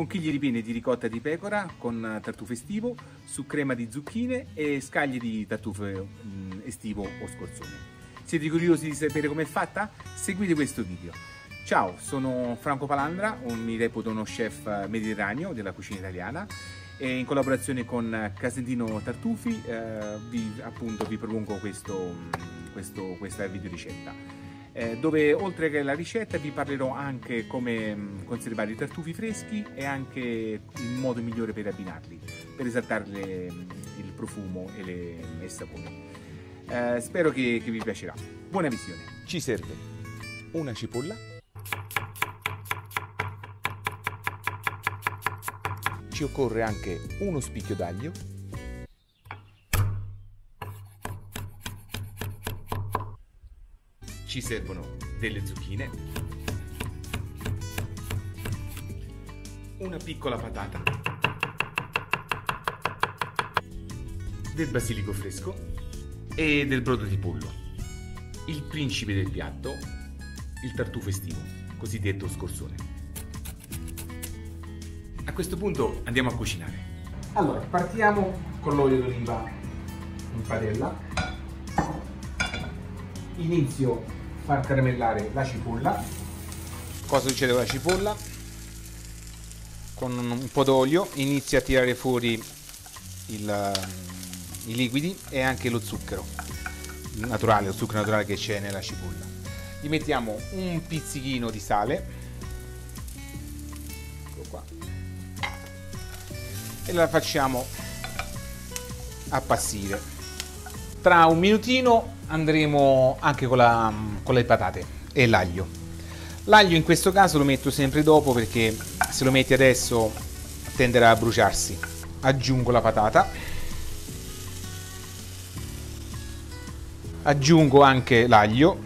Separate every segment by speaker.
Speaker 1: conchiglie ripiene di ricotta di pecora con tartufo estivo, su crema di zucchine e scaglie di tartufo mm, estivo o scorzone. Siete curiosi di sapere com'è fatta? Seguite questo video. Ciao, sono Franco Palandra, mi reputo uno chef mediterraneo della cucina italiana e in collaborazione con Casentino Tartufi eh, vi, appunto, vi propongo questo, questo, questa videoricetta eh, dove oltre che alla ricetta vi parlerò anche come mh, conservare i tartufi freschi e anche il modo migliore per abbinarli, per esaltare il profumo e, le, il sapore. Eh, spero che, che vi piacerà. Buona visione.
Speaker 2: Ci serve una cipolla, ci occorre anche uno spicchio d'aglio
Speaker 1: ci servono delle zucchine, una piccola patata, del basilico fresco e del brodo di pollo. Il principe del piatto, il tartufo estivo, cosiddetto scorsone. A questo punto andiamo a cucinare. Allora, partiamo con l'olio d'oliva in padella. Inizio far caramellare la cipolla.
Speaker 2: Cosa succede con la cipolla? Con un po' d'olio inizia a tirare fuori il, i liquidi e anche lo zucchero naturale, lo zucchero naturale che c'è nella cipolla. Gli mettiamo un pizzichino di sale. E la facciamo appassire. Tra un minutino andremo anche con, la, con le patate e l'aglio. L'aglio in questo caso lo metto sempre dopo perché se lo metti adesso tenderà a bruciarsi. Aggiungo la patata. Aggiungo anche l'aglio.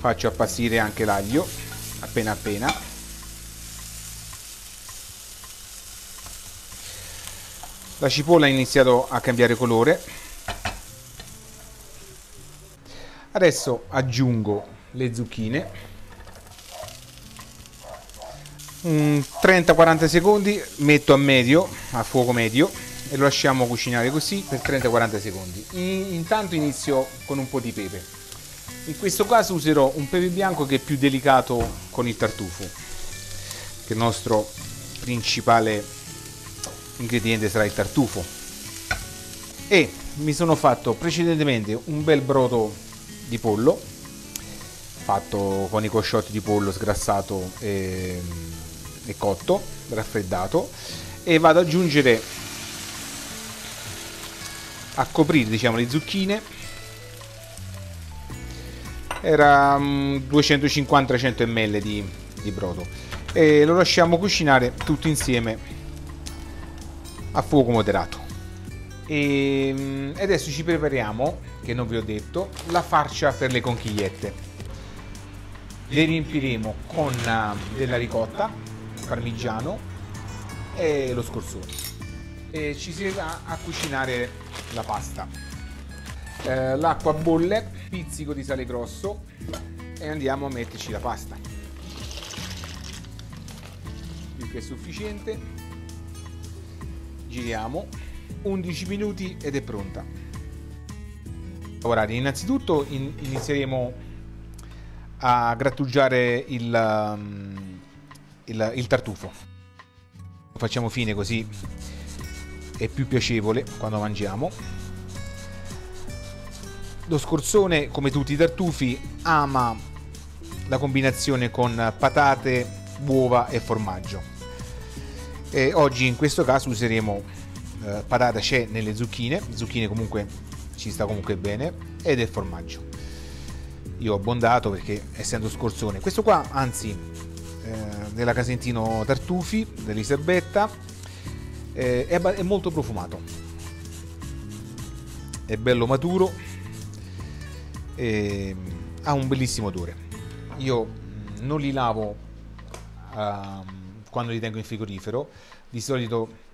Speaker 2: Faccio appassire anche l'aglio appena appena. La cipolla ha iniziato a cambiare colore. Adesso aggiungo le zucchine. 30-40 secondi, metto a medio, a fuoco medio e lo lasciamo cucinare così per 30-40 secondi. intanto inizio con un po' di pepe. In questo caso userò un pepe bianco che è più delicato con il tartufo, che è il nostro principale ingrediente sarà il tartufo. E mi sono fatto precedentemente un bel brodo di pollo fatto con i cosciotti di pollo sgrassato e, e cotto raffreddato e vado ad aggiungere a coprire diciamo le zucchine. Era 250-300 mm di, di brodo. E lo lasciamo cucinare tutto insieme a fuoco moderato. E adesso ci prepariamo, che non vi ho detto, la farcia per le conchigliette. Le riempiremo con eh, della ricotta, parmigiano e lo scorzone. E ci si va a cucinare la pasta. Eh, l'acqua bolle, pizzico di sale grosso e andiamo a metterci la pasta. Più che sufficiente giriamo. 11 minuti ed è pronta. Lavorare innanzitutto in, inizieremo a grattugiare il, um, il, il tartufo. Facciamo fine così è più piacevole quando mangiamo. Lo scorzone come tutti i tartufi ama la combinazione con patate uova e formaggio e oggi in questo caso useremo eh, patata c'è nelle zucchine, zucchine comunque ci sta comunque bene, ed il formaggio. Io ho abbondato perché essendo scorzone, questo qua anzi eh, della Casentino Tartufi, dell'Isabetta, eh, è, è molto profumato, è bello maturo, e ha un bellissimo odore. Io non li lavo uh, quando li tengo in frigorifero. Di solito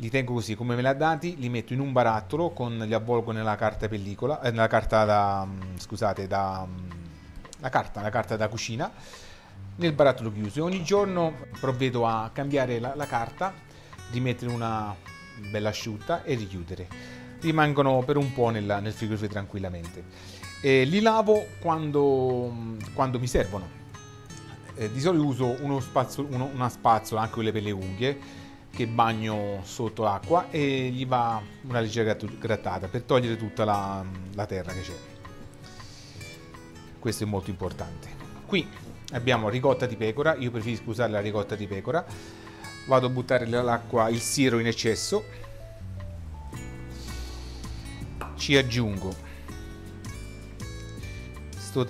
Speaker 2: li tengo così come me li ha dati, li metto in un barattolo, con, li avvolgo nella carta pellicola, eh, nella carta da, mm, scusate, da, mm, la carta, la carta da cucina, nel barattolo chiuso e ogni giorno provvedo a cambiare la, la carta, rimettere una bella asciutta e richiudere. Rimangono per un po' nel, nel frigorifero tranquillamente. E li lavo quando, quando mi servono. Eh, di solito uso uno spazzo, uno, una spazzola, anche quelle per le unghie, che bagno sotto l'acqua e gli va una leggera grattata per togliere tutta la, la terra che c'è. Questo è molto importante. Qui abbiamo ricotta di pecora, io preferisco usare la ricotta di pecora. Vado a buttare nell'acqua il siero in eccesso. Ci aggiungo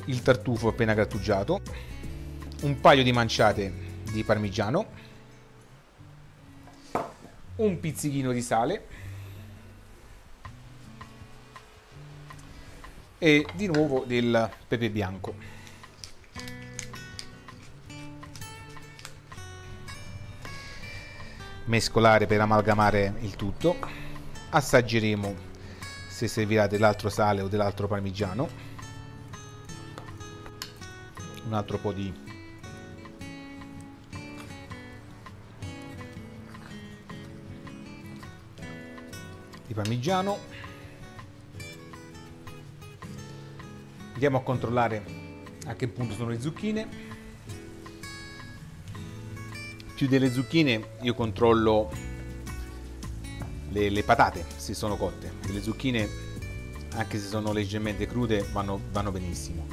Speaker 2: il tartufo appena grattugiato, un paio di manciate di parmigiano, un pizzichino di sale e di nuovo del pepe bianco. Mescolare per amalgamare il tutto. Assaggeremo se servirà dell'altro sale o dell'altro parmigiano. Un altro po' di di parmigiano. Andiamo a controllare a che punto sono le zucchine. Più delle zucchine io controllo le, le patate se sono cotte. Le zucchine anche se sono leggermente crude vanno, vanno benissimo.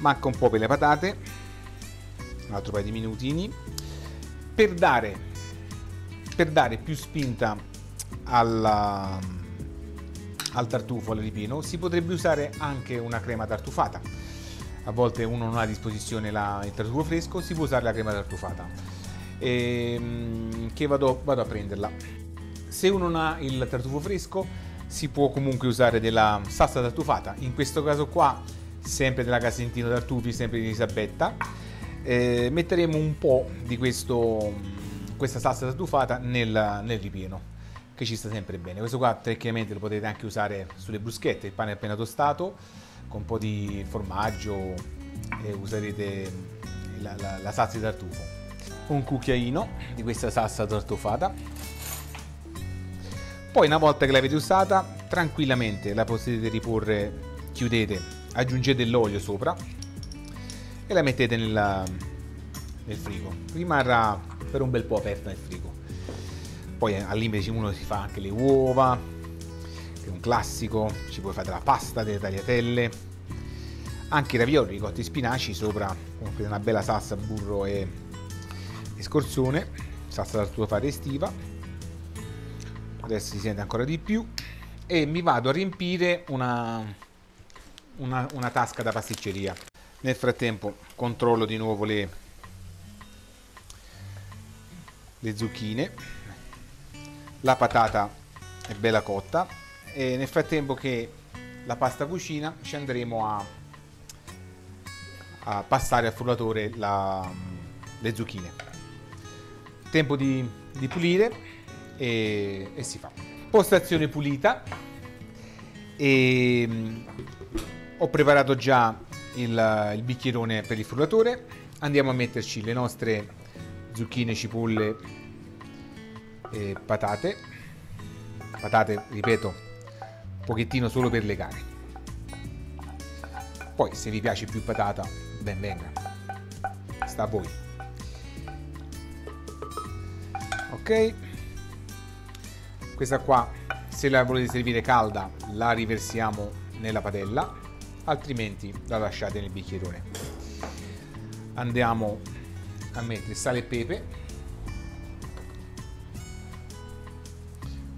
Speaker 2: Manca un po' per le patate un altro paio di minutini. Per dare, per dare più spinta alla, al tartufo, al ripieno, si potrebbe usare anche una crema tartufata. A volte uno non ha a disposizione la, il tartufo fresco, si può usare la crema tartufata. E, ehm, che vado, vado a prenderla. Se uno non ha il tartufo fresco, si può comunque usare della salsa tartufata. In questo caso qua, sempre della Casentino Tartufi, sempre di Isabetta. Eh, metteremo un po' di questo, questa salsa tartufata nel, nel ripieno che ci sta sempre bene. Questo qua tecnicamente lo potete anche usare sulle bruschette, il pane appena tostato, con un po' di formaggio e userete la, la, la salsa di tartufo. Un cucchiaino di questa salsa tartufata. Poi una volta che l'avete usata, tranquillamente la potete riporre, chiudete, aggiungete l'olio sopra e la mettete nella, nel frigo. Rimarrà per un bel po' aperta nel frigo poi al limite uno si fa anche le uova, che è un classico, ci puoi fare della pasta, delle tagliatelle, anche i ravioli ricotti spinaci sopra una bella salsa burro e, e scorzone, salsa da tuo fare estiva, adesso si sente ancora di più. E mi vado a riempire una, una, una tasca da pasticceria. Nel frattempo controllo di nuovo le, le zucchine la patata è bella cotta e nel frattempo che la pasta cucina ci andremo a, a passare al frullatore la, le zucchine. Tempo di, di pulire e, e, si fa. Postazione pulita. E ho preparato già il, il bicchierone per il frullatore. Andiamo a metterci le nostre zucchine cipolle e patate. Patate ripeto un pochettino solo per legare poi se vi piace più patata ben venga. Sta a voi. Ok? Questa qua se la volete servire calda la riversiamo nella padella altrimenti la lasciate nel bicchierone. Andiamo a mettere sale e pepe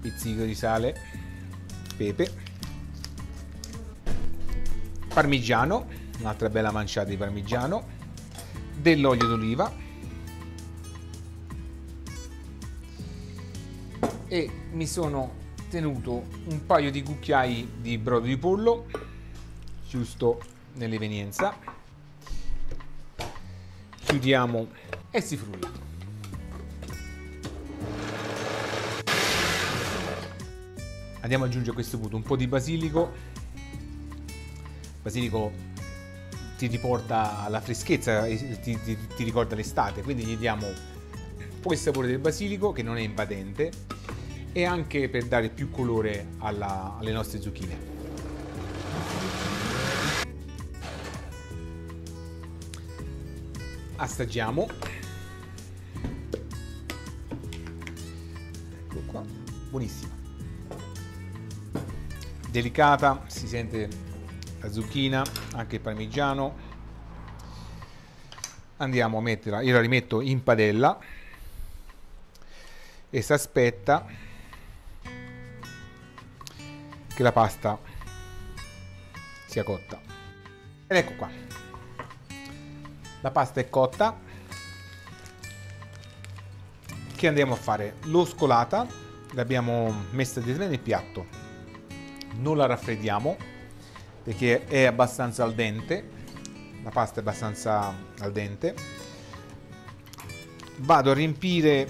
Speaker 2: pizzico di sale, pepe, parmigiano, un'altra bella manciata di parmigiano, dell'olio d'oliva e mi sono tenuto un paio di cucchiai di brodo di pollo giusto nell'evenienza. Chiudiamo e si frulla andiamo ad aggiungere a questo punto un po' di basilico basilico ti riporta alla freschezza, ti, ti, ti ricorda l'estate, quindi gli diamo un po' il sapore del basilico che non è invadente e anche per dare più colore alla, alle nostre zucchine. Assaggiamo. Ecco qua, buonissima. Delicata, si sente la zucchina, anche il parmigiano. Andiamo a metterla, io la rimetto in padella e si aspetta che la pasta sia cotta. Ed ecco qua. La pasta è cotta. Che andiamo a fare? L'ho scolata, l'abbiamo messa dietro nel piatto. Non la raffreddiamo perché è abbastanza al dente. La pasta è abbastanza al dente. Vado a riempire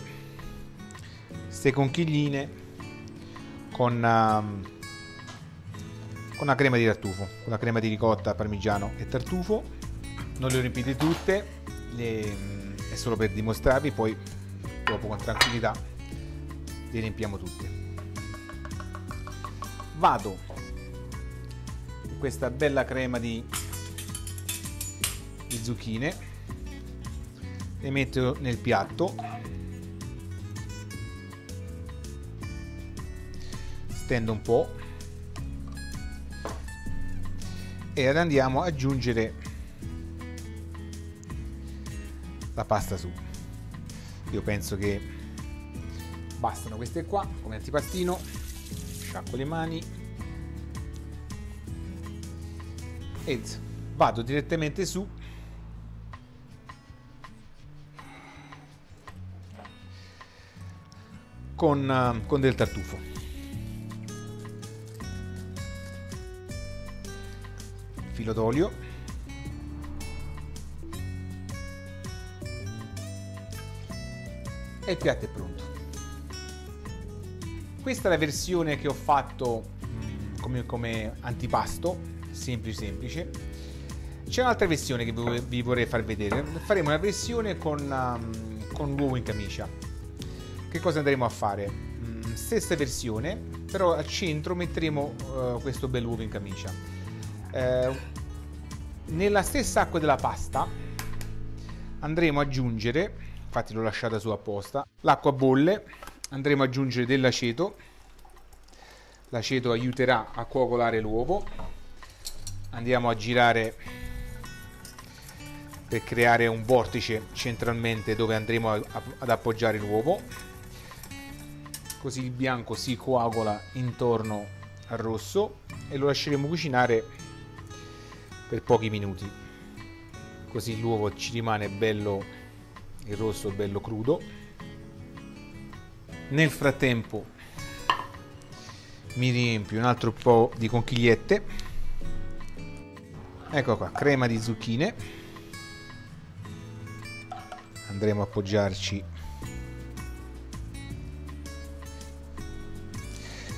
Speaker 2: queste conchigline con uh, con la crema di tartufo, la crema di ricotta, parmigiano e tartufo. Non le ho riempite tutte, le, mm, è solo per dimostrarvi, poi dopo con tranquillità le riempiamo tutte. Vado. In questa bella crema di, di zucchine, le metto nel piatto, stendo un po' ed andiamo ad aggiungere la pasta su. Io penso che bastano queste qua come antipastino sciacquo le mani. E vado direttamente su. Con, con del tartufo. Filo d'olio. E il piatto è pronto questa è la versione che ho fatto come, come antipasto semplice semplice. C'è un'altra versione che vi vorrei far vedere. Faremo una versione con, um, con l'uovo in camicia. Che cosa andremo a fare? Mm, stessa versione però al centro metteremo uh, questo bell'uovo in camicia. Eh, nella stessa acqua della pasta andremo ad aggiungere, infatti l'ho lasciata su apposta, l'acqua bolle, andremo ad aggiungere dell'aceto, l'aceto aiuterà a coagulare l'uovo, andiamo a girare per creare un vortice centralmente dove andremo ad appoggiare l'uovo, così il bianco si coagula intorno al rosso e lo lasceremo cucinare per pochi minuti. Così l'uovo ci rimane bello il rosso bello crudo nel frattempo mi riempio un altro po' di conchigliette. Ecco qua crema di zucchine. Andremo a appoggiarci.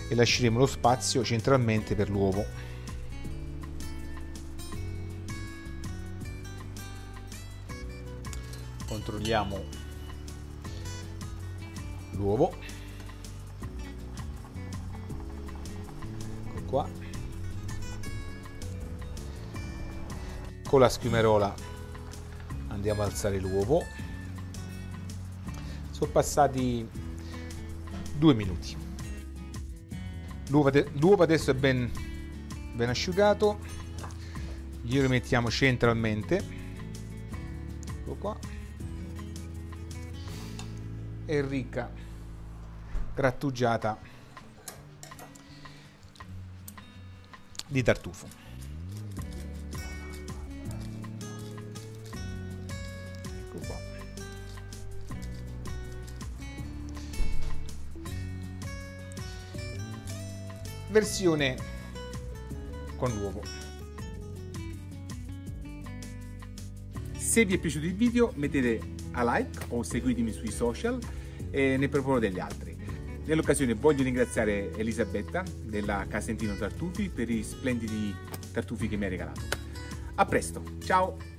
Speaker 2: E lasceremo lo spazio centralmente per l'uovo. Controlliamo l'uovo. Ecco qua. Con la schiumerola andiamo ad alzare l'uovo. Sono passati due minuti. L'uovo adesso è ben, ben asciugato. Glielo mettiamo centralmente. Ecco qua. E ricca grattugiata di tartufo. Ecco. Versione con l'uovo.
Speaker 1: Se vi è piaciuto il video mettete a like o seguitemi sui social e ne proporrò degli altri. Nell'occasione voglio ringraziare Elisabetta della Casentino Tartufi per i splendidi tartufi che mi ha regalato. A presto, ciao!